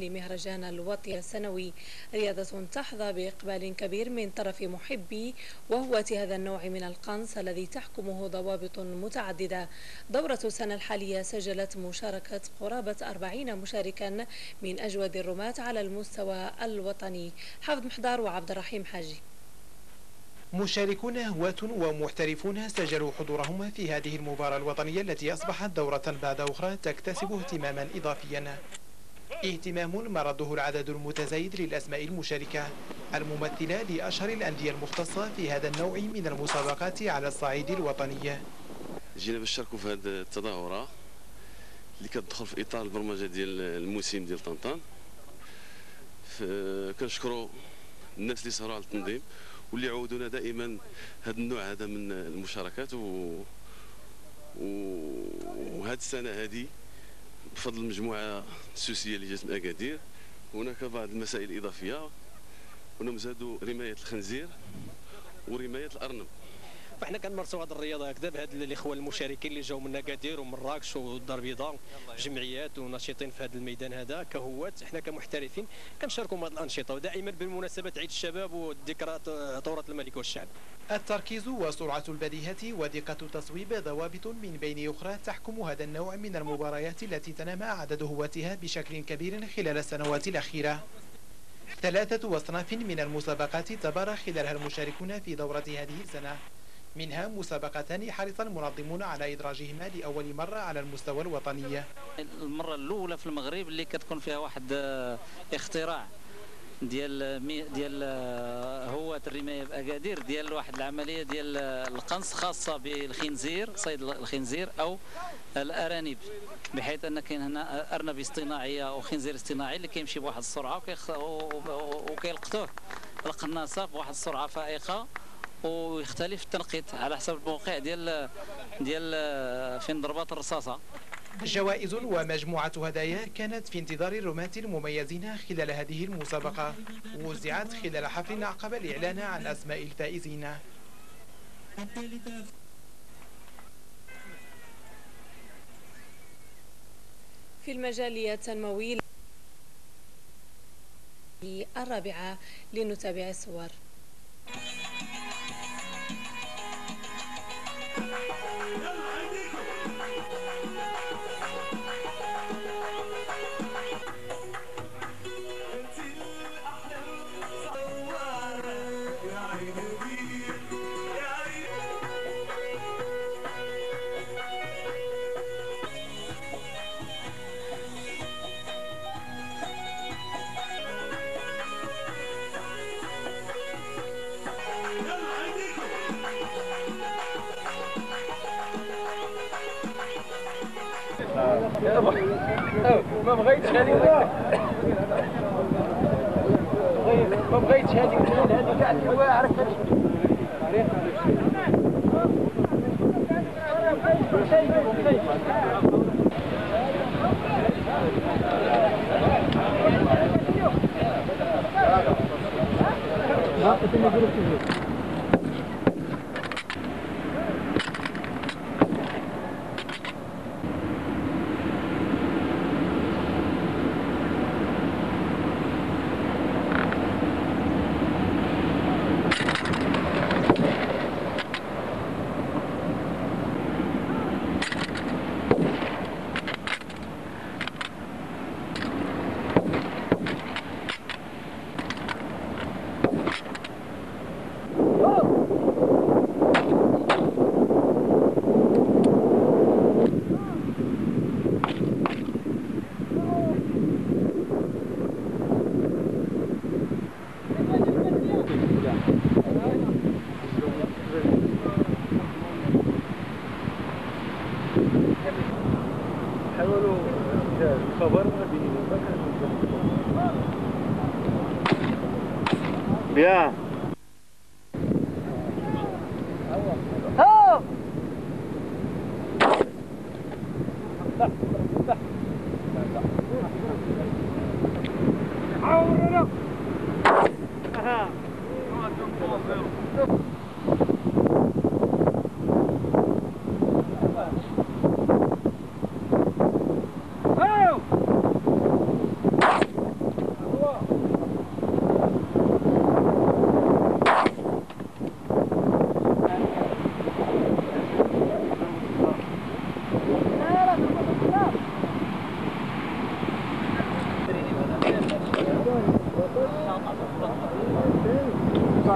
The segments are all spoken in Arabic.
لمهرجان الوطي السنوي. رياضة تحظى بإقبال كبير من طرف محبي وهوة هذا النوع من القنص الذي تحكمه ضوابط متعددة. دورة السنة الحالية سجلت مشاركة قرابة 40 مشاركا من أجود الرماة على المستوى الوطني. حافظ محضار وعبد الرحيم حاجي. مشاركون هواة ومحترفون سجلوا حضورهم في هذه المباراة الوطنية التي أصبحت دورة بعد أخرى تكتسب اهتماما إضافيا. اهتمام مرده العدد المتزايد للأسماء المشاركة الممثلة لأشهر الأندية المختصة في هذا النوع من المسابقات على الصعيد الوطني. جينا باش نشاركوا في هذه التظاهرة اللي كتدخل في إطار البرمجة ديال الموسم ديال طنطان. كنشكروا الناس اللي سهروا على التنظيم واللي عودونا دائما هذا النوع هذا من المشاركات و وهذه السنة هذه بفضل المجموعة السوسية اللي جات من أكادير هناك بعض المسائل الاضافيه هنا مزادوا رماية الخنزير ورماية الأرنب. فإحنا كنمارسوا هذه الرياضة هكذا بهاد الإخوة المشاركين اللي جاوا من أكادير ومن مراكش والدار البيضاء جمعيات وناشطين في هذا الميدان هذا كهوات. إحنا كمحترفين كنشاركوا هذه الأنشطة ودائما بمناسبة عيد الشباب والذكرى ثوره الملك والشعب. التركيز وسرعة البديهة ودقة التصويب ضوابط من بين أخرى تحكم هذا النوع من المباريات التي تنامى عدد هواتها بشكل كبير خلال السنوات الأخيرة. ثلاثة أصناف من المسابقات تبارى خلالها المشاركون في دورة هذه السنة. منها مسابقتان حرص المنظمون على إدراجهما لأول مرة على المستوى الوطني. المرة الأولى في المغرب اللي كتكون فيها واحد آه، اختراع. ديال ديال آه، هواة الرمايه باكادير ديال واحد العملية ديال آه، القنص خاصة بالخنزير صيد الخنزير أو الأرانب. بحيث أن كاين هنا أرنب اصطناعية أو خنزير اصطناعي اللي كيمشي بواحد السرعة وكيلقطوه. القناصة بواحد السرعة فائقة ويختلف التنقيط على حسب الموقع ديال ديال فين ضربات الرصاصة. جوائز ومجموعة هدايا كانت في انتظار الرماة المميزين خلال هذه المسابقة وزعت خلال حفل عقب الإعلان عن أسماء الفائزين. في المجال التنموي الرابعة لنتابع الصور. ما بغيتش هذيك ما بغيتش ya oh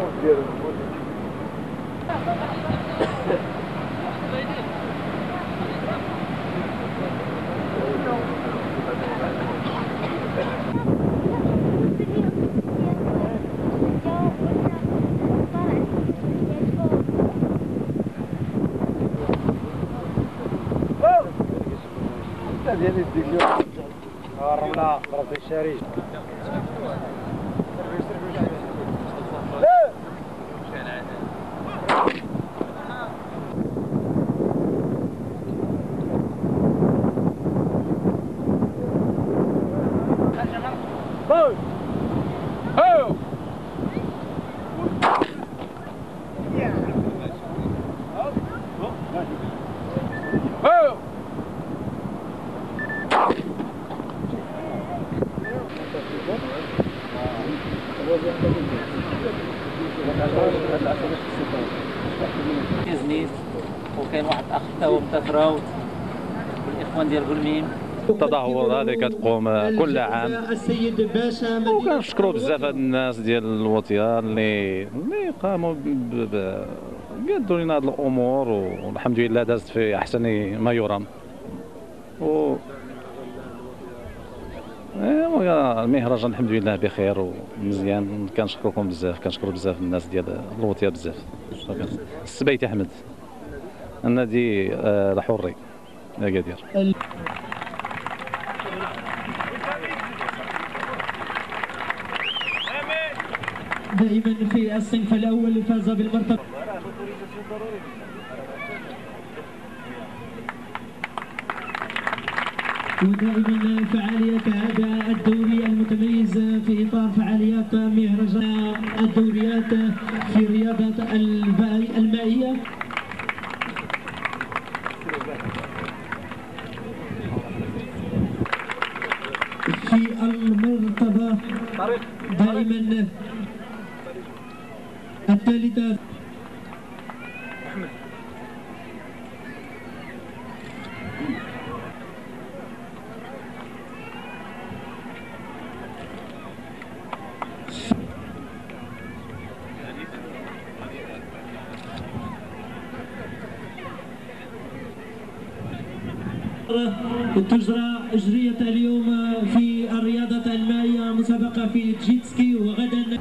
واعر ما Bien. الرملة ضربت الشاري تاهو متفراوت الاخوان ديال قلميم التدهور هذه كتقوم كل عام. السيد باشا وكنشكروا بزاف هاد الناس ديال الوطية اللي اللي قاموا ب- ب- قادوا لنا هاد الأمور والحمد لله دازت في أحسن ما يرام. و ايوا المهرجان الحمد لله بخير ومزيان. كنشكركم بزاف كنشكر بزاف الناس ديال الوطية بزاف. شكرا. السبيت أحمد. النادي آه، الحري اكادير دائما في الصنف الأول فاز بالمرتبة. ودائما فعاليات هذا الدوري المتميز في إطار فعاليات مهرجان الدوريات في رياضة الب- المائية. في المرتبة دائما الثالثة. تجرى أجرية اليوم في الرياضة المائية مسابقة في الجيتسكي وغدا.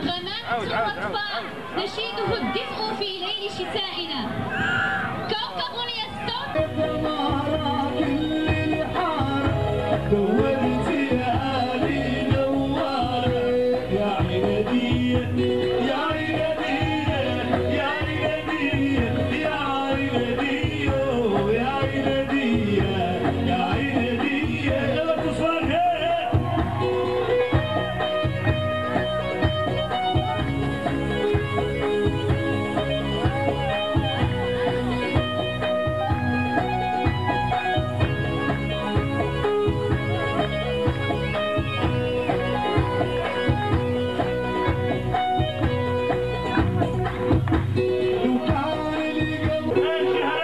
غناء الأطفال نشيده الدفء في ليل شتائنا. كوكب يستوطن Este